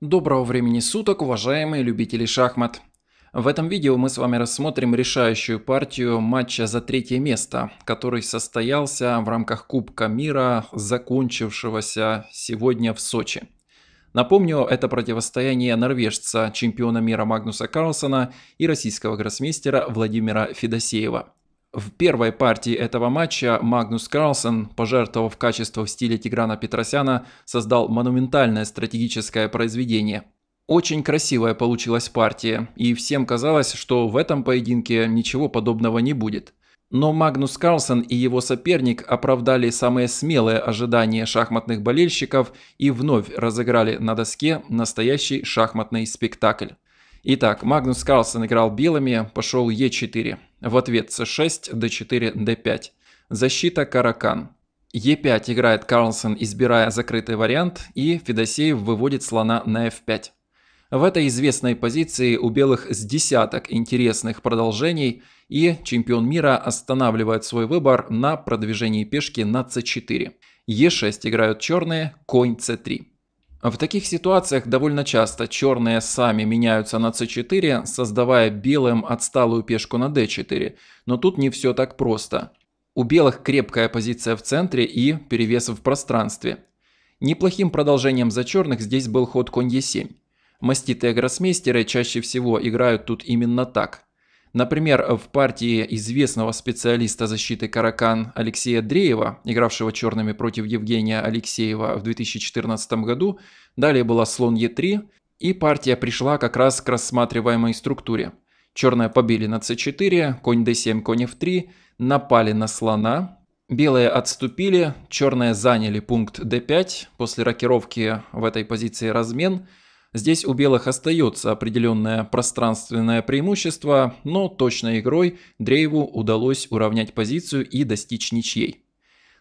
Доброго времени суток, уважаемые любители шахмат! В этом видео мы с вами рассмотрим решающую партию матча за третье место, который состоялся в рамках Кубка мира, закончившегося сегодня в Сочи. Напомню, это противостояние норвежца, чемпиона мира Магнуса Карлсона и российского гроссмейстера Владимира Федосеева. В первой партии этого матча Магнус Карлсон, пожертвовав качество в стиле Тиграна Петросяна, создал монументальное стратегическое произведение. Очень красивая получилась партия, и всем казалось, что в этом поединке ничего подобного не будет. Но Магнус Карлсон и его соперник оправдали самые смелые ожидания шахматных болельщиков и вновь разыграли на доске настоящий шахматный спектакль. Итак, Магнус Карлсон играл белыми, пошел Е4. В ответ c6, d4, d5. Защита Каракан. Е5 играет Карлсон, избирая закрытый вариант, и Федосеев выводит слона на f5. В этой известной позиции у белых с десяток интересных продолжений, и чемпион мира останавливает свой выбор на продвижении пешки на c4. Е6 играют черные, конь c3. В таких ситуациях довольно часто черные сами меняются на c4, создавая белым отсталую пешку на d4, но тут не все так просто. У белых крепкая позиция в центре и перевес в пространстве. Неплохим продолжением за черных здесь был ход конь e7. Маститые гроссмейстеры чаще всего играют тут именно так. Например, в партии известного специалиста защиты Каракан Алексея Дреева, игравшего черными против Евгения Алексеева в 2014 году, далее была слон Е3, и партия пришла как раз к рассматриваемой структуре. Черные побили на c4, конь d7, конь f3, напали на слона, белые отступили, черные заняли пункт d5, после рокировки в этой позиции размен – Здесь у белых остается определенное пространственное преимущество, но точной игрой Дрейву удалось уравнять позицию и достичь ничьей.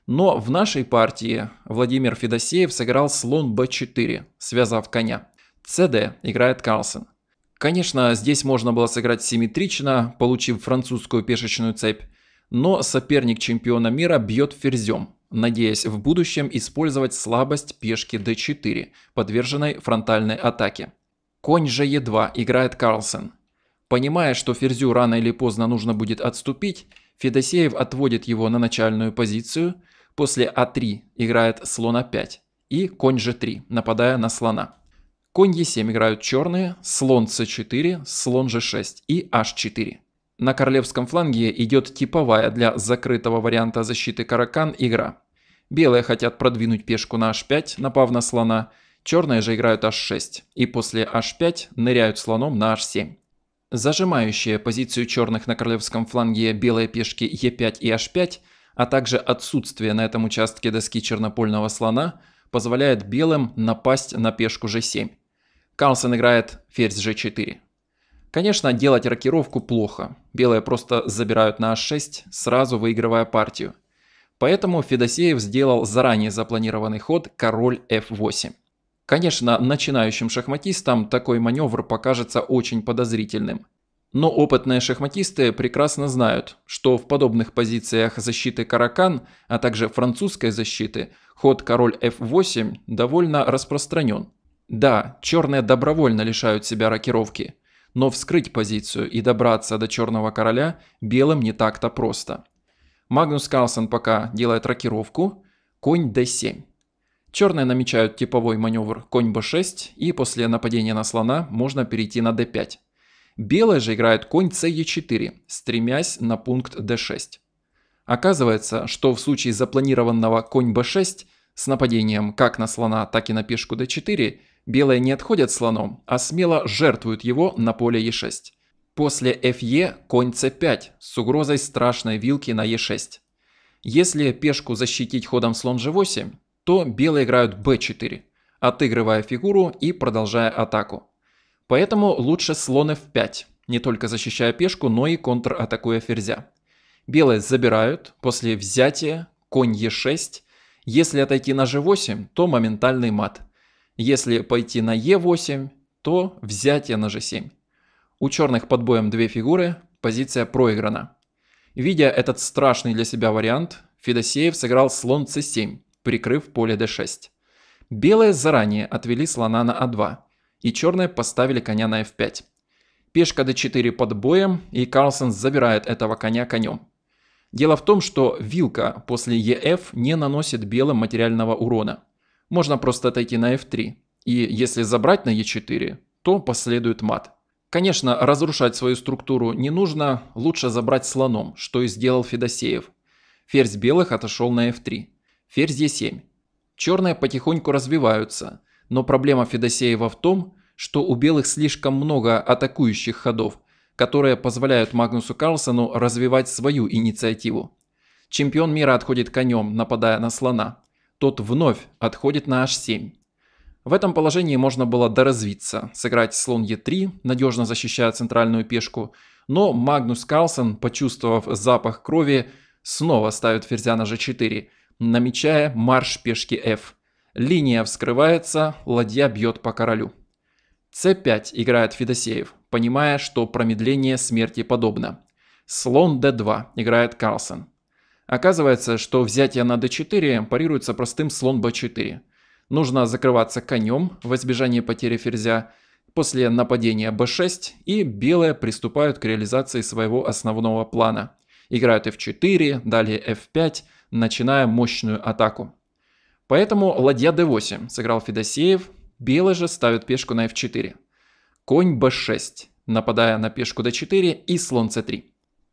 Но в нашей партии Владимир Федосеев сыграл слон b4, связав коня. cd играет Карлсон. Конечно, здесь можно было сыграть симметрично, получив французскую пешечную цепь, но соперник чемпиона мира бьет ферзем, надеясь в будущем использовать слабость пешки d4, подверженной фронтальной атаке. Конь же e2 играет Карлсон. Понимая, что ферзю рано или поздно нужно будет отступить, Федосеев отводит его на начальную позицию, после а3 играет слон а5 и конь g3, нападая на слона. Конь e7 играют черные, слон c4, слон g6 и h4. На королевском фланге идет типовая для закрытого варианта защиты каракан игра. Белые хотят продвинуть пешку на h5, напав на слона, черные же играют h6 и после h5 ныряют слоном на h7. Зажимающие позицию черных на королевском фланге белые пешки e5 и h5, а также отсутствие на этом участке доски чернопольного слона позволяет белым напасть на пешку g7. Карлсон играет ферзь g4. Конечно, делать рокировку плохо. Белые просто забирают на h6, сразу выигрывая партию. Поэтому Федосеев сделал заранее запланированный ход король f8. Конечно, начинающим шахматистам такой маневр покажется очень подозрительным. Но опытные шахматисты прекрасно знают, что в подобных позициях защиты каракан, а также французской защиты, ход король f8 довольно распространен. Да, черные добровольно лишают себя рокировки, но вскрыть позицию и добраться до черного короля белым не так-то просто. Магнус Карлсон пока делает рокировку. Конь d7. Черные намечают типовой маневр конь b6 и после нападения на слона можно перейти на d5. Белые же играют конь ce4, стремясь на пункт d6. Оказывается, что в случае запланированного конь b6 с нападением как на слона, так и на пешку d4, белые не отходят слоном, а смело жертвуют его на поле e6. После фе конь c5 с угрозой страшной вилки на e6. Если пешку защитить ходом слон g8, то белые играют b4, отыгрывая фигуру и продолжая атаку. Поэтому лучше слон f5, не только защищая пешку, но и контратакуя ферзя. Белые забирают, после взятия конь e6. Если отойти на g8, то моментальный мат. Если пойти на e8, то взятие на g7. У черных под боем две фигуры, позиция проиграна. Видя этот страшный для себя вариант, Федосеев сыграл слон c7, прикрыв поле d6. Белые заранее отвели слона на а2. и черные поставили коня на f5. Пешка d4 под боем, и Карлсон забирает этого коня конем. Дело в том, что вилка после ef не наносит белым материального урона. Можно просто отойти на f3, и если забрать на e4, то последует мат. Конечно, разрушать свою структуру не нужно, лучше забрать слоном, что и сделал Федосеев. Ферзь белых отошел на f3. Ферзь e7. Черные потихоньку развиваются, но проблема Федосеева в том, что у белых слишком много атакующих ходов, которые позволяют Магнусу Карлсону развивать свою инициативу. Чемпион мира отходит конем, нападая на слона. Тот вновь отходит на h7. В этом положении можно было доразвиться, сыграть слон e3, надежно защищая центральную пешку, но Магнус Карлсон, почувствовав запах крови, снова ставит ферзя на g4, намечая марш пешки f. Линия вскрывается, ладья бьет по королю c5 играет Федосеев, понимая, что промедление смерти подобно. Слон d2 играет Карлсон. Оказывается, что взятие на d4 парируется простым слон b4. Нужно закрываться конем в избежание потери ферзя. После нападения b6 и белые приступают к реализации своего основного плана. Играют f4, далее f5, начиная мощную атаку. Поэтому ладья d8 сыграл Федосеев, Белый же ставит пешку на f4. Конь b6, нападая на пешку d4 и слон c3.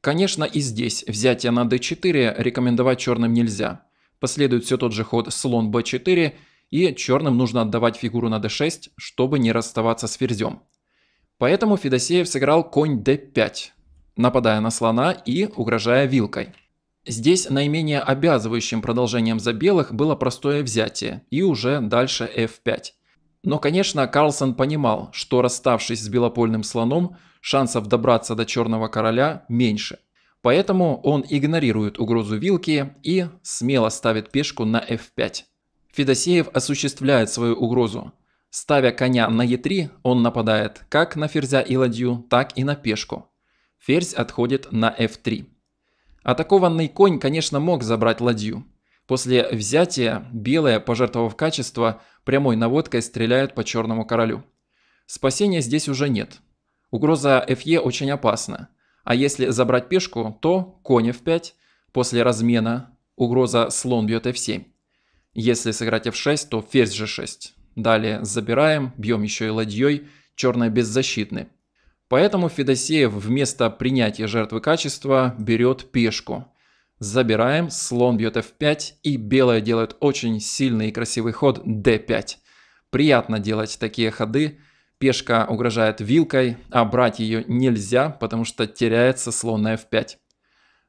Конечно и здесь взятие на d4 рекомендовать черным нельзя. Последует все тот же ход слон b4 и черным нужно отдавать фигуру на d6, чтобы не расставаться с ферзем. Поэтому Федосеев сыграл конь d5, нападая на слона и угрожая вилкой. Здесь наименее обязывающим продолжением за белых было простое взятие и уже дальше f5. Но, конечно, Карлсон понимал, что расставшись с белопольным слоном, шансов добраться до черного короля меньше. Поэтому он игнорирует угрозу вилки и смело ставит пешку на f5. Федосеев осуществляет свою угрозу. Ставя коня на e3, он нападает как на ферзя и ладью, так и на пешку. Ферзь отходит на f3. Атакованный конь, конечно, мог забрать ладью. После взятия белые, пожертвовав качество, прямой наводкой стреляют по черному королю. Спасения здесь уже нет. Угроза фе очень опасна. А если забрать пешку, то конь f5, после размена угроза слон бьет f7. Если сыграть f6, то ферзь g6. Далее забираем, бьем еще и ладьей, черные беззащитны. Поэтому Федосеев вместо принятия жертвы качества берет пешку – Забираем, слон бьет f5 и белые делают очень сильный и красивый ход d5. Приятно делать такие ходы. Пешка угрожает вилкой, а брать ее нельзя, потому что теряется слон на f5.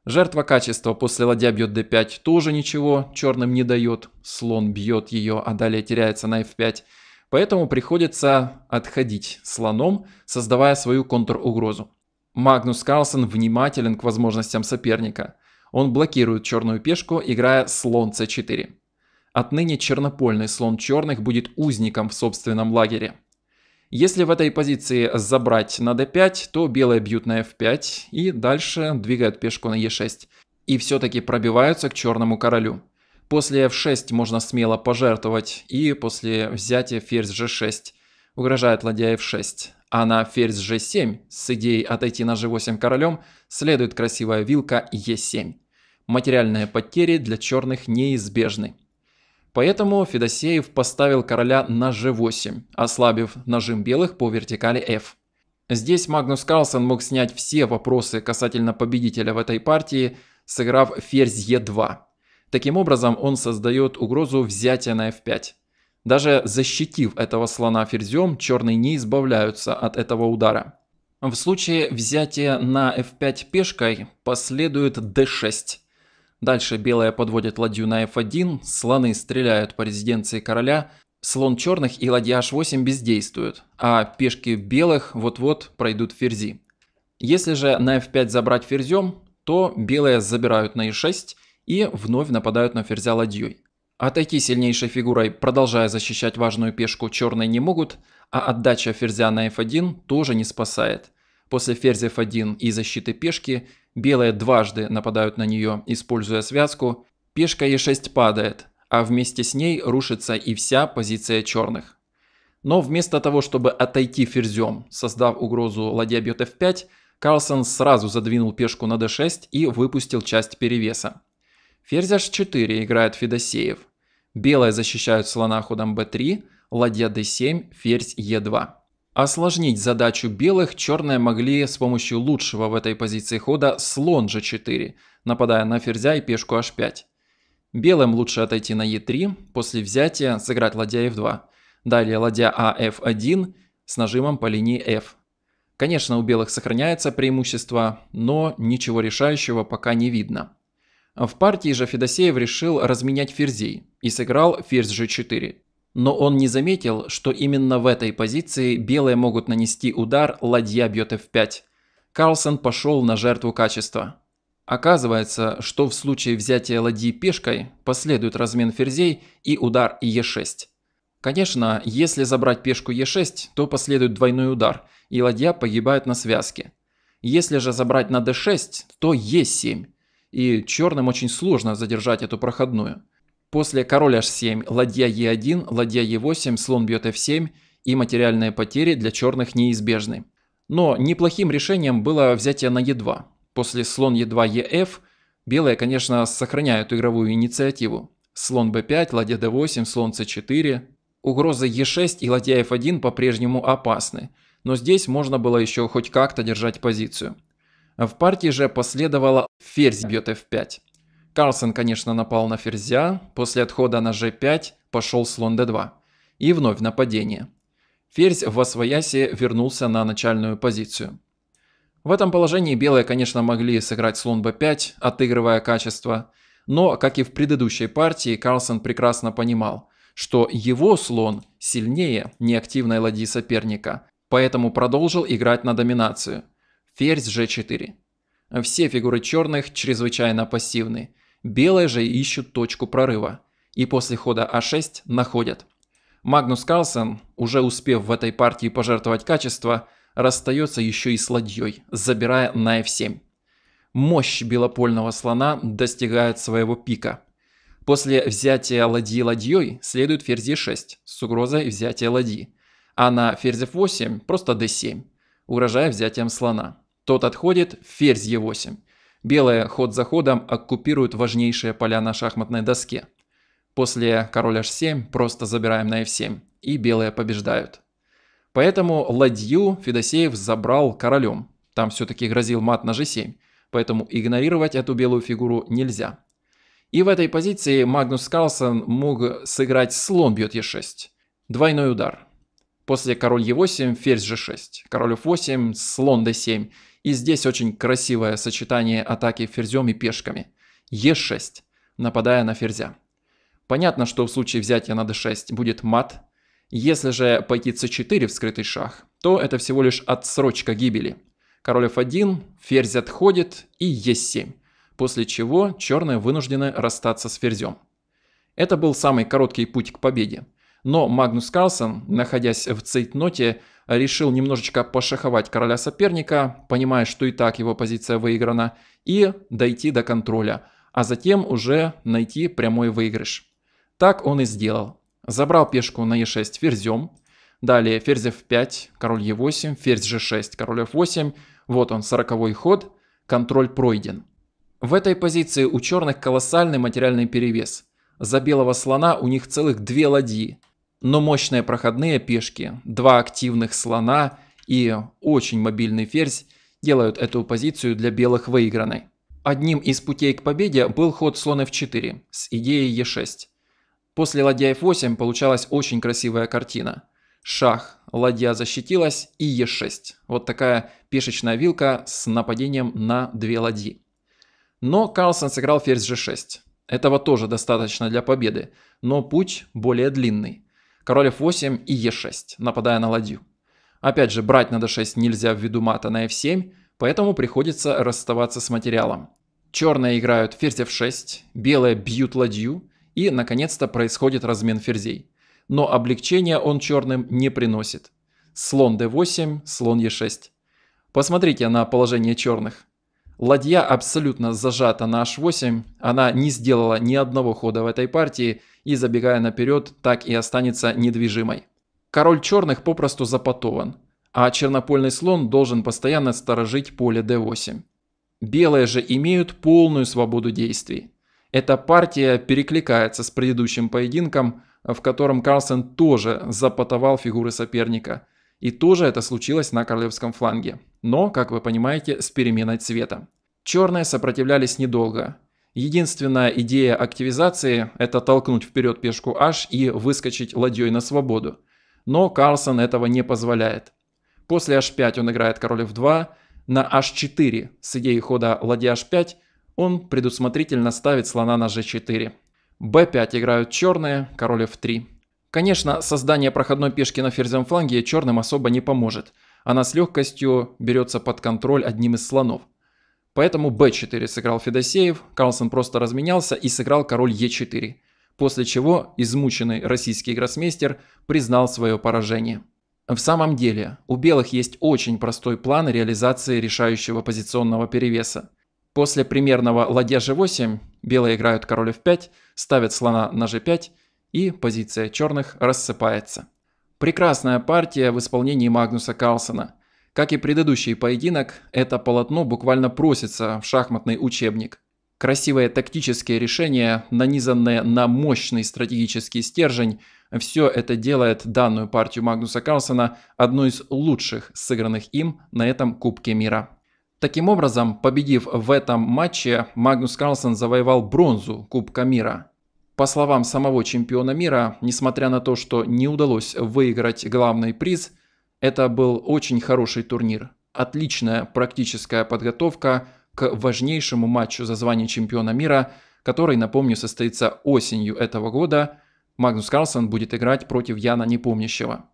Жертва качества после ладья бьет d5 тоже ничего, черным не дает. Слон бьет ее, а далее теряется на f5. Поэтому приходится отходить слоном, создавая свою контругрозу. Магнус Карлсон внимателен к возможностям соперника – он блокирует черную пешку, играя слон c4. Отныне чернопольный слон черных будет узником в собственном лагере. Если в этой позиции забрать на d5, то белые бьют на f5 и дальше двигают пешку на e6. И все-таки пробиваются к черному королю. После f6 можно смело пожертвовать и после взятия ферзь g6 угрожает ладья f6. А на ферзь g7 с идеей отойти на g8 королем следует красивая вилка e7 материальные потери для черных неизбежны. Поэтому Федосеев поставил короля на g8, ослабив нажим белых по вертикали f. Здесь Магнус Карлсон мог снять все вопросы касательно победителя в этой партии, сыграв ферзь e2. Таким образом он создает угрозу взятия на f5. Даже защитив этого слона ферзем, черные не избавляются от этого удара. В случае взятия на f5 пешкой последует d6. Дальше белая подводит ладью на f1, слоны стреляют по резиденции короля, слон черных и ладья h8 бездействуют, а пешки белых вот-вот пройдут ферзи. Если же на f5 забрать ферзем, то белые забирают на e6 и вновь нападают на ферзя ладьей. Отойти сильнейшей фигурой, продолжая защищать важную пешку, черные не могут, а отдача ферзя на f1 тоже не спасает. После ферзя f1 и защиты пешки Белые дважды нападают на нее, используя связку. Пешка e6 падает, а вместе с ней рушится и вся позиция черных. Но вместо того, чтобы отойти ферзем, создав угрозу ладья бьет f5, Карлсон сразу задвинул пешку на d6 и выпустил часть перевеса. Ферзь h4 играет Федосеев. Белые защищают слона ходом b3, ладья d7, ферзь e2. Осложнить задачу белых черные могли с помощью лучшего в этой позиции хода слон g4, нападая на ферзя и пешку h5. Белым лучше отойти на e3, после взятия сыграть ладья f2. Далее ладья а f1 с нажимом по линии f. Конечно, у белых сохраняется преимущество, но ничего решающего пока не видно. В партии же Федосеев решил разменять ферзей и сыграл ферзь g4. Но он не заметил, что именно в этой позиции белые могут нанести удар ладья бьет f5. Карлсон пошел на жертву качества. Оказывается, что в случае взятия ладьи пешкой последует размен ферзей и удар e6. Конечно, если забрать пешку e6, то последует двойной удар, и ладья погибает на связке. Если же забрать на d6, то e7, и черным очень сложно задержать эту проходную. После король h7, ладья e1, ладья e8, слон бьет f7, и материальные потери для черных неизбежны. Но неплохим решением было взятие на e2. После слон e2, ef белые, конечно, сохраняют игровую инициативу. Слон b5, ладья d8, слон c4, Угрозы Е6 и ладья F1 по-прежнему опасны, но здесь можно было еще хоть как-то держать позицию. В партии же последовало ферзь бьет F5. Карлсон, конечно, напал на ферзя, после отхода на G5 пошел слон D2. И вновь нападение. Ферзь в освоясе вернулся на начальную позицию. В этом положении белые, конечно, могли сыграть слон b5, отыгрывая качество, но, как и в предыдущей партии, Карлсон прекрасно понимал, что его слон сильнее неактивной ладьи соперника, поэтому продолжил играть на доминацию. Ферзь g4. Все фигуры черных чрезвычайно пассивны. Белые же ищут точку прорыва. И после хода а6 находят. Магнус Карлсон, уже успев в этой партии пожертвовать качество, расстается еще и с ладьей, забирая на f7. Мощь белопольного слона достигает своего пика – После взятия ладьи ладьей следует ферзь e6 с угрозой взятия ладьи, а на ферзь f8 просто d7, угрожая взятием слона. Тот отходит, ферзь e8. Белые ход за ходом оккупируют важнейшие поля на шахматной доске. После король h7 просто забираем на f7, и белые побеждают. Поэтому ладью Федосеев забрал королем. Там все-таки грозил мат на g7, поэтому игнорировать эту белую фигуру нельзя. И в этой позиции Магнус Карлсон мог сыграть слон бьет e6. Двойной удар. После король e8, ферзь g6. Король f8, слон d7. И здесь очень красивое сочетание атаки ферзем и пешками. e6, нападая на ферзя. Понятно, что в случае взятия на d6 будет мат. Если же пойти c4 в скрытый шаг, то это всего лишь отсрочка гибели. Король f1, ферзь отходит и e7 после чего черные вынуждены расстаться с ферзем. Это был самый короткий путь к победе. Но Магнус Карлсон, находясь в цейтноте, решил немножечко пошаховать короля соперника, понимая, что и так его позиция выиграна, и дойти до контроля, а затем уже найти прямой выигрыш. Так он и сделал. Забрал пешку на e6 ферзем, далее ферзь f5, король e8, ферзь g6, король f8, вот он, сороковой ход, контроль пройден. В этой позиции у черных колоссальный материальный перевес. За белого слона у них целых две ладьи. Но мощные проходные пешки, два активных слона и очень мобильный ферзь делают эту позицию для белых выигранной. Одним из путей к победе был ход слон f4 с идеей e6. После ладья f8 получалась очень красивая картина. Шах, ладья защитилась и e6. Вот такая пешечная вилка с нападением на две ладьи. Но Карлсон сыграл ферзь g6. Этого тоже достаточно для победы, но путь более длинный. Король f8 и e6, нападая на ладью. Опять же, брать на d6 нельзя ввиду мата на f7, поэтому приходится расставаться с материалом. Черные играют ферзь f6, белые бьют ладью, и, наконец-то, происходит размен ферзей. Но облегчения он черным не приносит. Слон d8, слон e6. Посмотрите на положение черных. Ладья абсолютно зажата на h8, она не сделала ни одного хода в этой партии и, забегая наперед, так и останется недвижимой. Король черных попросту запотован, а чернопольный слон должен постоянно сторожить поле d8. Белые же имеют полную свободу действий. Эта партия перекликается с предыдущим поединком, в котором Карлсон тоже запотовал фигуры соперника. И тоже это случилось на королевском фланге. Но, как вы понимаете, с переменой цвета. Черные сопротивлялись недолго. Единственная идея активизации – это толкнуть вперед пешку h и выскочить ладьей на свободу. Но Карлсон этого не позволяет. После h5 он играет король f2, на h4 с идеей хода ладья h5 он предусмотрительно ставит слона на g4. b5 играют черные, король f3. Конечно, создание проходной пешки на ферзевом фланге черным особо не поможет. Она с легкостью берется под контроль одним из слонов. Поэтому b4 сыграл Федосеев, Карлсон просто разменялся и сыграл король e4, после чего измученный российский гроссмейстер признал свое поражение. В самом деле, у белых есть очень простой план реализации решающего позиционного перевеса. После примерного ладья g8 белые играют король f5, ставят слона на g5 и позиция черных рассыпается. Прекрасная партия в исполнении Магнуса Карлсона – как и предыдущий поединок, это полотно буквально просится в шахматный учебник. Красивые тактические решения, нанизанные на мощный стратегический стержень, все это делает данную партию Магнуса Карлсона одной из лучших сыгранных им на этом Кубке мира. Таким образом, победив в этом матче, Магнус Карлсон завоевал бронзу Кубка мира. По словам самого чемпиона мира, несмотря на то, что не удалось выиграть главный приз – это был очень хороший турнир. Отличная практическая подготовка к важнейшему матчу за звание чемпиона мира, который, напомню, состоится осенью этого года. Магнус Карлсон будет играть против Яна Непомнящего.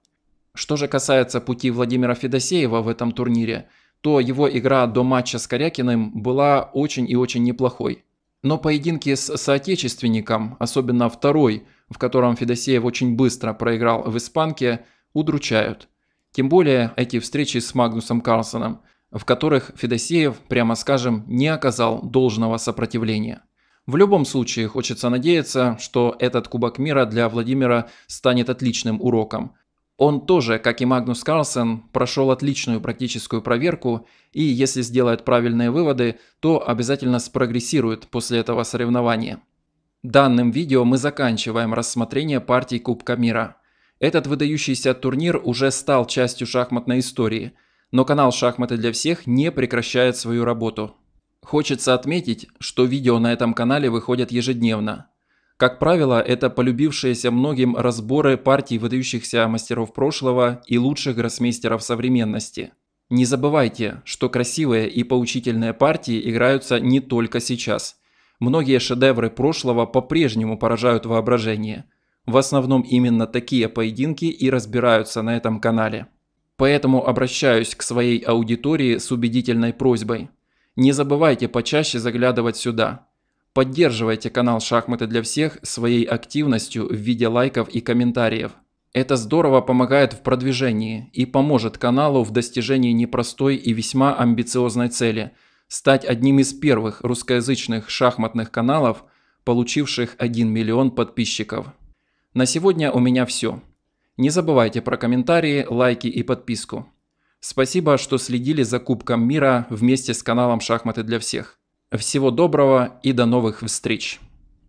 Что же касается пути Владимира Федосеева в этом турнире, то его игра до матча с Корякиным была очень и очень неплохой. Но поединки с соотечественником, особенно второй, в котором Федосеев очень быстро проиграл в испанке, удручают – тем более эти встречи с Магнусом Карлсоном, в которых Федосеев, прямо скажем, не оказал должного сопротивления. В любом случае, хочется надеяться, что этот Кубок мира для Владимира станет отличным уроком. Он тоже, как и Магнус Карлсон, прошел отличную практическую проверку и, если сделает правильные выводы, то обязательно спрогрессирует после этого соревнования. Данным видео мы заканчиваем рассмотрение партий Кубка мира – этот выдающийся турнир уже стал частью шахматной истории, но канал «Шахматы для всех» не прекращает свою работу. Хочется отметить, что видео на этом канале выходят ежедневно. Как правило, это полюбившиеся многим разборы партий выдающихся мастеров прошлого и лучших гроссмейстеров современности. Не забывайте, что красивые и поучительные партии играются не только сейчас. Многие шедевры прошлого по-прежнему поражают воображение – в основном именно такие поединки и разбираются на этом канале. Поэтому обращаюсь к своей аудитории с убедительной просьбой. Не забывайте почаще заглядывать сюда. Поддерживайте канал «Шахматы для всех» своей активностью в виде лайков и комментариев. Это здорово помогает в продвижении и поможет каналу в достижении непростой и весьма амбициозной цели – стать одним из первых русскоязычных шахматных каналов, получивших 1 миллион подписчиков. На сегодня у меня все. Не забывайте про комментарии, лайки и подписку. Спасибо, что следили за Кубком мира вместе с каналом «Шахматы для всех». Всего доброго и до новых встреч!